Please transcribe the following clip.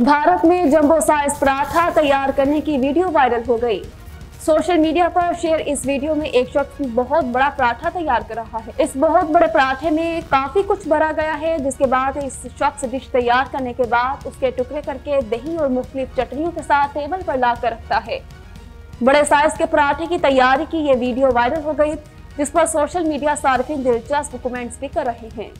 भारत में jumbo size paratha तैयार करने की वीडियो वायरल हो गई। सोशल मीडिया पर शेयर इस वीडियो में एक शख्स बहुत बड़ा पराठा तैयार कर रहा है। इस बहुत बड़े पराठे में काफ़ी कुछ भरा गया है, जिसके बाद इस शख्स डिश तैयार करने के बाद उसके टुकड़े करके दही और मुख्तलिफ़ चटनियों के साथ टेबल पर ला कर रखता है। बड़े साइज़ के पराठे की तैयारी की ये वीडियो वायरल हो गई, जिस पर सोशल मीडिया सार्फिन दिलचस्प कमेंट्स भी कर रहे हैं।